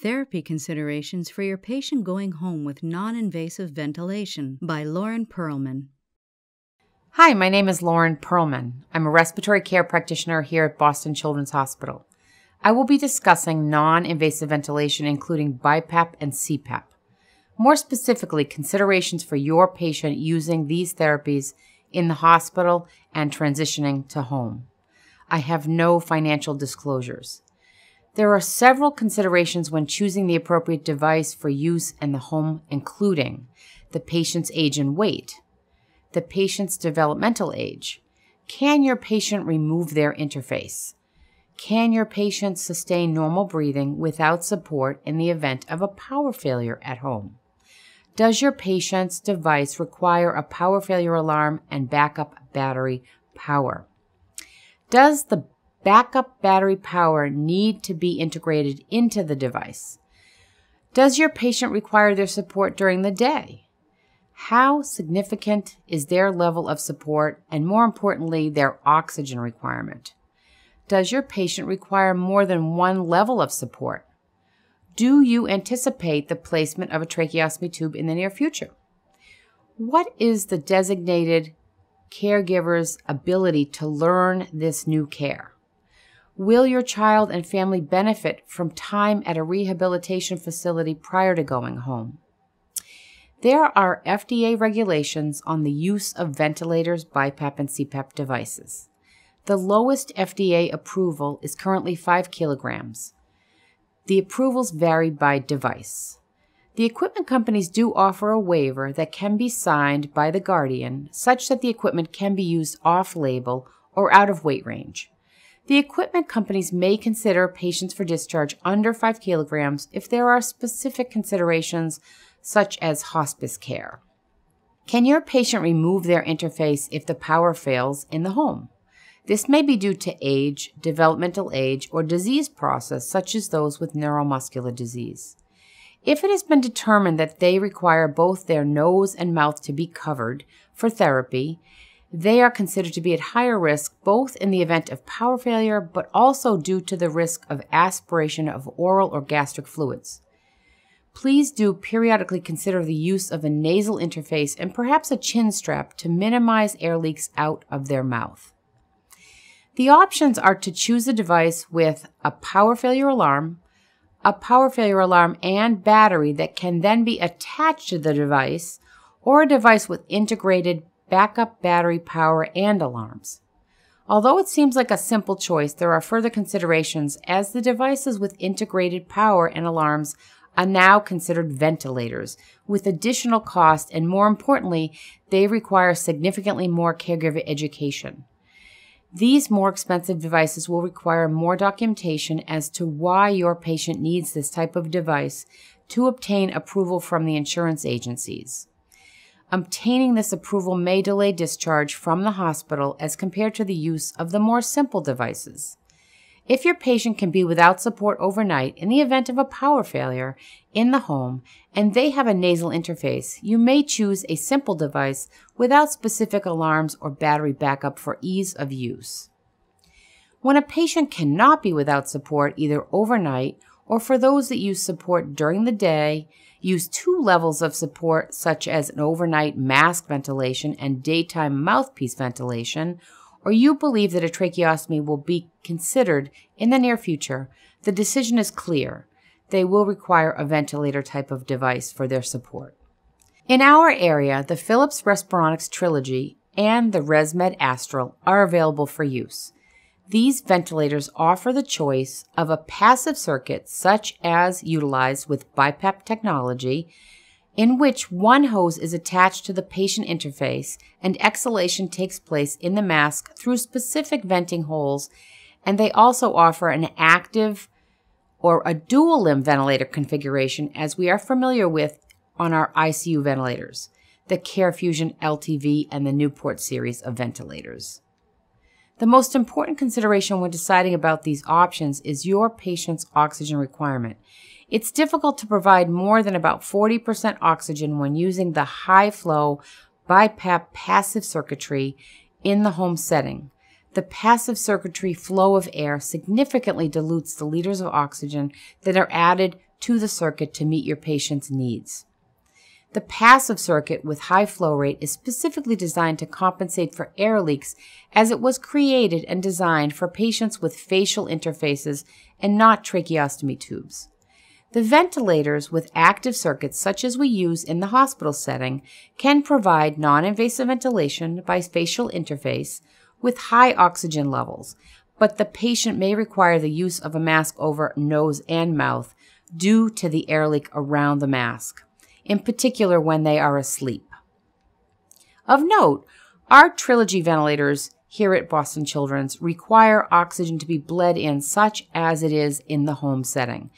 Therapy Considerations for Your Patient Going Home with Non Invasive Ventilation by Lauren Perlman. Hi, my name is Lauren Perlman. I'm a respiratory care practitioner here at Boston Children's Hospital. I will be discussing non invasive ventilation, including BiPAP and CPAP. More specifically, considerations for your patient using these therapies in the hospital and transitioning to home. I have no financial disclosures. There are several considerations when choosing the appropriate device for use in the home, including the patient's age and weight, the patient's developmental age. Can your patient remove their interface? Can your patient sustain normal breathing without support in the event of a power failure at home? Does your patient's device require a power failure alarm and backup battery power? Does the backup battery power need to be integrated into the device? Does your patient require their support during the day? How significant is their level of support and, more importantly, their oxygen requirement? Does your patient require more than one level of support? Do you anticipate the placement of a tracheostomy tube in the near future? What is the designated caregiver's ability to learn this new care? Will your child and family benefit from time at a rehabilitation facility prior to going home? There are FDA regulations on the use of ventilators, BiPAP, and CPAP devices. The lowest FDA approval is currently 5 kilograms. The approvals vary by device. The equipment companies do offer a waiver that can be signed by the guardian such that the equipment can be used off label or out of weight range. The equipment companies may consider patients for discharge under 5 kilograms if there are specific considerations such as hospice care. Can your patient remove their interface if the power fails in the home? This may be due to age, developmental age, or disease process such as those with neuromuscular disease. If it has been determined that they require both their nose and mouth to be covered for therapy, they are considered to be at higher risk both in the event of power failure but also due to the risk of aspiration of oral or gastric fluids. Please do periodically consider the use of a nasal interface and perhaps a chin strap to minimize air leaks out of their mouth. The options are to choose a device with a power failure alarm, a power failure alarm and battery that can then be attached to the device, or a device with integrated backup battery power, and alarms. Although it seems like a simple choice, there are further considerations as the devices with integrated power and alarms are now considered ventilators with additional cost and more importantly, they require significantly more caregiver education. These more expensive devices will require more documentation as to why your patient needs this type of device to obtain approval from the insurance agencies. Obtaining this approval may delay discharge from the hospital as compared to the use of the more simple devices. If your patient can be without support overnight in the event of a power failure in the home and they have a nasal interface, you may choose a simple device without specific alarms or battery backup for ease of use. When a patient cannot be without support either overnight or for those that use support during the day, use two levels of support, such as an overnight mask ventilation and daytime mouthpiece ventilation, or you believe that a tracheostomy will be considered in the near future, the decision is clear. They will require a ventilator type of device for their support. In our area, the Philips Respironics Trilogy and the ResMed Astral are available for use. These ventilators offer the choice of a passive circuit such as utilized with BiPAP technology, in which one hose is attached to the patient interface and exhalation takes place in the mask through specific venting holes, and they also offer an active or a dual limb ventilator configuration as we are familiar with on our ICU ventilators, the CareFusion LTV and the Newport series of ventilators. The most important consideration when deciding about these options is your patient's oxygen requirement. It's difficult to provide more than about 40% oxygen when using the high flow BiPAP passive circuitry in the home setting. The passive circuitry flow of air significantly dilutes the liters of oxygen that are added to the circuit to meet your patient's needs. The passive circuit with high flow rate is specifically designed to compensate for air leaks as it was created and designed for patients with facial interfaces and not tracheostomy tubes. The ventilators with active circuits, such as we use in the hospital setting, can provide non invasive ventilation by facial interface with high oxygen levels, but the patient may require the use of a mask over nose and mouth due to the air leak around the mask in particular when they are asleep. Of note, our trilogy ventilators here at Boston Children's require oxygen to be bled in such as it is in the home setting.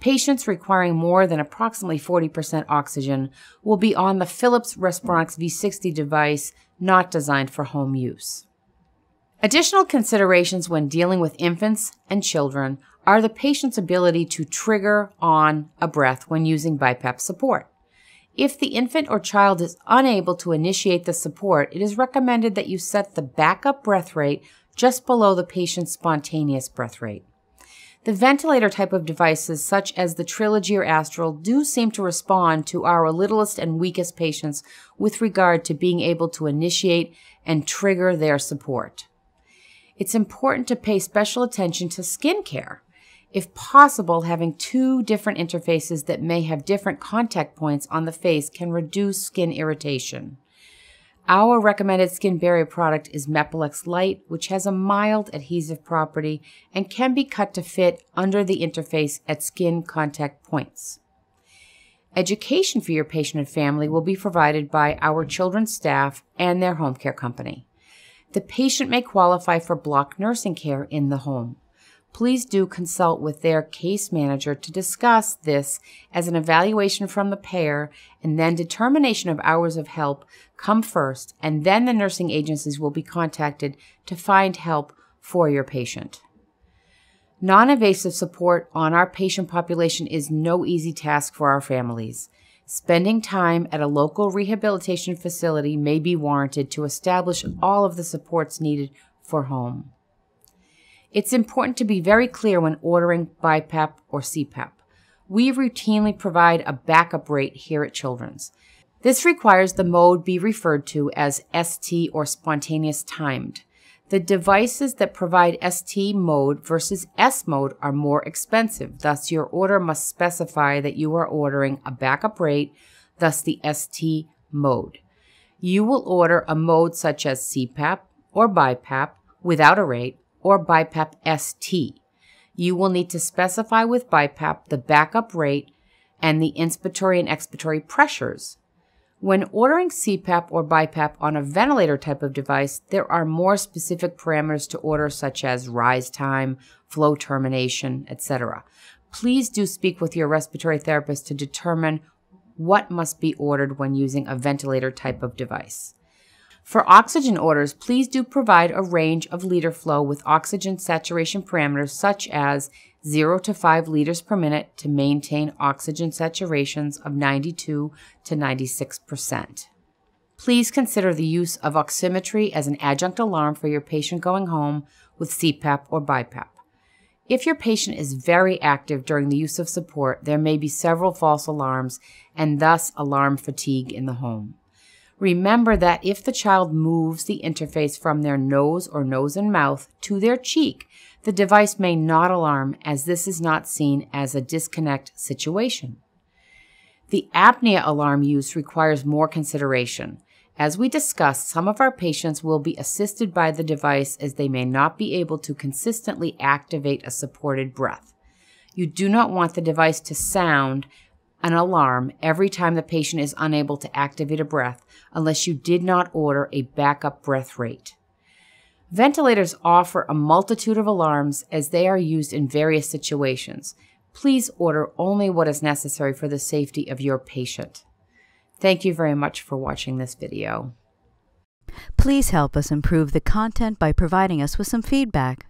Patients requiring more than approximately 40% oxygen will be on the Philips Respironics V60 device not designed for home use. Additional considerations when dealing with infants and children are the patient's ability to trigger on a breath when using BiPAP support. If the infant or child is unable to initiate the support, it is recommended that you set the backup breath rate just below the patient's spontaneous breath rate. The ventilator type of devices, such as the Trilogy or Astral, do seem to respond to our littlest and weakest patients with regard to being able to initiate and trigger their support. It's important to pay special attention to skin care. If possible, having two different interfaces that may have different contact points on the face can reduce skin irritation. Our recommended skin barrier product is Mepilex Lite, which has a mild adhesive property and can be cut to fit under the interface at skin contact points. Education for your patient and family will be provided by our children's staff and their home care company. The patient may qualify for block nursing care in the home please do consult with their case manager to discuss this as an evaluation from the payer and then determination of hours of help come first and then the nursing agencies will be contacted to find help for your patient. Non-invasive support on our patient population is no easy task for our families. Spending time at a local rehabilitation facility may be warranted to establish all of the supports needed for home. It's important to be very clear when ordering BiPAP or CPAP. We routinely provide a backup rate here at Children's. This requires the mode be referred to as ST or spontaneous timed. The devices that provide ST mode versus S mode are more expensive, thus, your order must specify that you are ordering a backup rate, thus, the ST mode. You will order a mode such as CPAP or BiPAP without a rate or BiPAP ST. You will need to specify with BiPAP the backup rate and the inspiratory and expiratory pressures. When ordering CPAP or BiPAP on a ventilator type of device, there are more specific parameters to order such as rise time, flow termination, etc. Please do speak with your respiratory therapist to determine what must be ordered when using a ventilator type of device. For oxygen orders, please do provide a range of liter flow with oxygen saturation parameters such as 0 to 5 liters per minute to maintain oxygen saturations of 92 to 96%. Please consider the use of oximetry as an adjunct alarm for your patient going home with CPAP or BiPAP. If your patient is very active during the use of support, there may be several false alarms and thus alarm fatigue in the home. Remember that if the child moves the interface from their nose or nose and mouth to their cheek, the device may not alarm as this is not seen as a disconnect situation. The apnea alarm use requires more consideration. As we discussed, some of our patients will be assisted by the device as they may not be able to consistently activate a supported breath. You do not want the device to sound an alarm every time the patient is unable to activate a breath unless you did not order a backup breath rate. Ventilators offer a multitude of alarms as they are used in various situations. Please order only what is necessary for the safety of your patient. Thank you very much for watching this video. Please help us improve the content by providing us with some feedback.